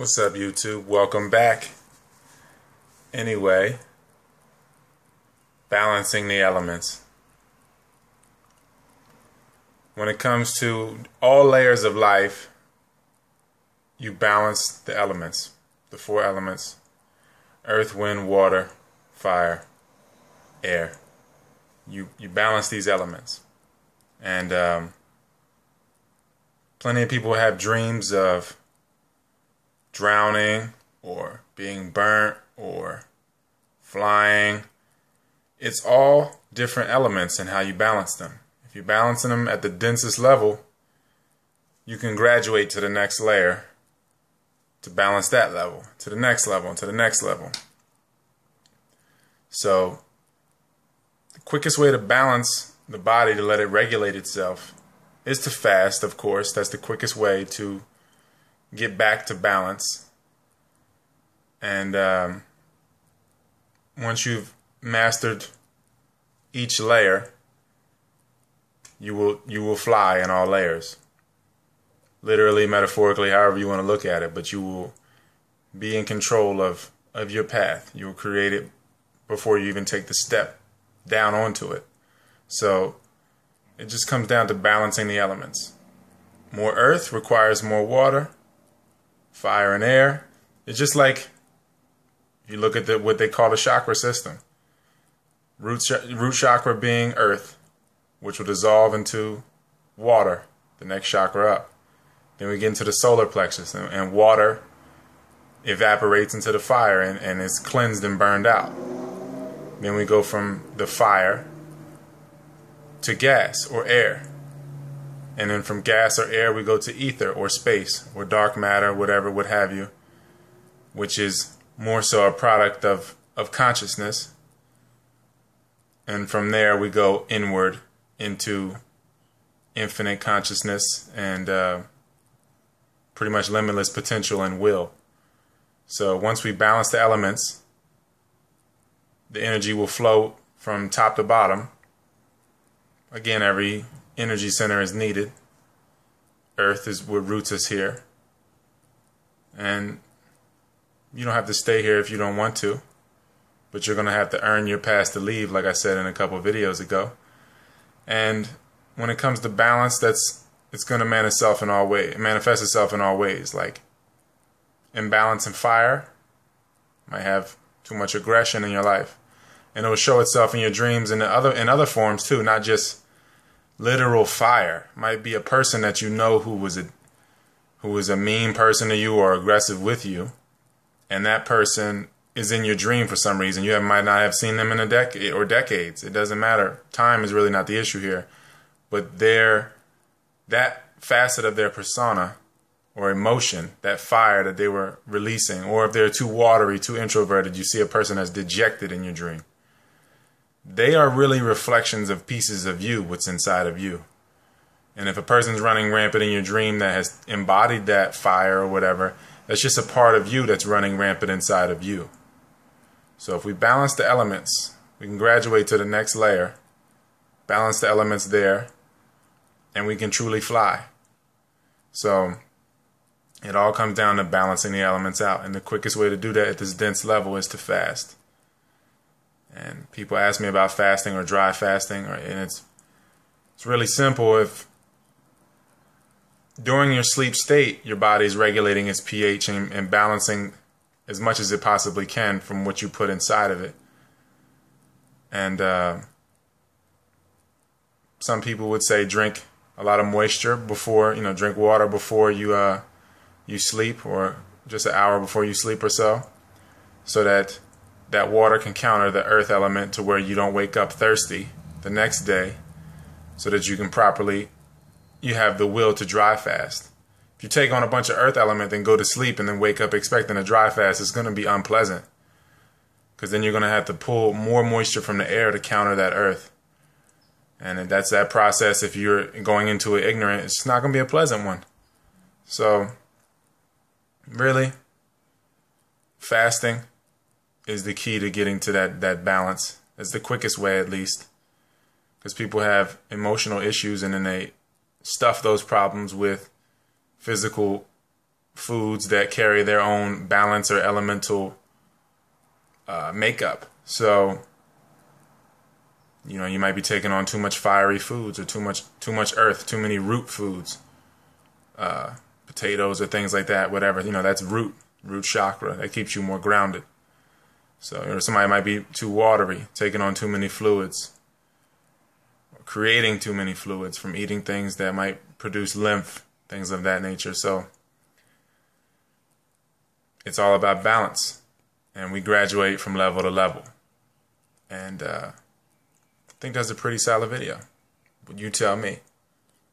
What's up, YouTube? Welcome back. Anyway, balancing the elements. When it comes to all layers of life, you balance the elements, the four elements earth, wind, water, fire, air. You, you balance these elements. And um, plenty of people have dreams of drowning or being burnt or flying. It's all different elements and how you balance them. If you're balancing them at the densest level, you can graduate to the next layer to balance that level, to the next level, to the next level. So, the quickest way to balance the body to let it regulate itself is to fast, of course. That's the quickest way to get back to balance. And um, once you've mastered each layer, you will you will fly in all layers. Literally, metaphorically, however you want to look at it, but you will be in control of of your path. You will create it before you even take the step down onto it. So it just comes down to balancing the elements. More earth requires more water fire and air. It's just like if you look at the, what they call the chakra system. Root, root chakra being earth, which will dissolve into water, the next chakra up. Then we get into the solar plexus, and, and water evaporates into the fire and, and is cleansed and burned out. Then we go from the fire to gas or air. And then from gas or air, we go to ether or space or dark matter, whatever, what have you, which is more so a product of, of consciousness. And from there, we go inward into infinite consciousness and uh, pretty much limitless potential and will. So once we balance the elements, the energy will flow from top to bottom. Again, every energy center is needed. Earth is what roots us here. And you don't have to stay here if you don't want to, but you're going to have to earn your pass to leave, like I said in a couple videos ago. And when it comes to balance, that's it's going to manifest itself in all ways. Manifest itself in all ways, like imbalance in fire might have too much aggression in your life, and it will show itself in your dreams and other in other forms too, not just literal fire. Might be a person that you know who was a who was a mean person to you or aggressive with you, and that person is in your dream for some reason. You have, might not have seen them in a decade or decades. It doesn't matter. Time is really not the issue here, but their that facet of their persona or emotion, that fire that they were releasing, or if they're too watery, too introverted, you see a person that's dejected in your dream they are really reflections of pieces of you, what's inside of you. And if a person's running rampant in your dream that has embodied that fire or whatever, that's just a part of you that's running rampant inside of you. So if we balance the elements, we can graduate to the next layer, balance the elements there, and we can truly fly. So it all comes down to balancing the elements out. And the quickest way to do that at this dense level is to fast. And people ask me about fasting or dry fasting, or, and it's it's really simple. If during your sleep state, your body is regulating its pH and, and balancing as much as it possibly can from what you put inside of it. And uh, some people would say drink a lot of moisture before, you know, drink water before you uh, you sleep, or just an hour before you sleep or so, so that that water can counter the earth element to where you don't wake up thirsty the next day so that you can properly you have the will to dry fast. If you take on a bunch of earth element and go to sleep and then wake up expecting a dry fast it's going to be unpleasant. Because then you're going to have to pull more moisture from the air to counter that earth. And that's that process if you're going into it ignorant it's not going to be a pleasant one. So really fasting is the key to getting to that that balance. It's the quickest way, at least, because people have emotional issues and then they stuff those problems with physical foods that carry their own balance or elemental uh, makeup. So, you know, you might be taking on too much fiery foods or too much too much earth, too many root foods, uh, potatoes or things like that. Whatever you know, that's root root chakra that keeps you more grounded. So, you know, somebody might be too watery, taking on too many fluids, creating too many fluids from eating things that might produce lymph, things of that nature. So, it's all about balance, and we graduate from level to level. And uh, I think that's a pretty solid video. But you tell me.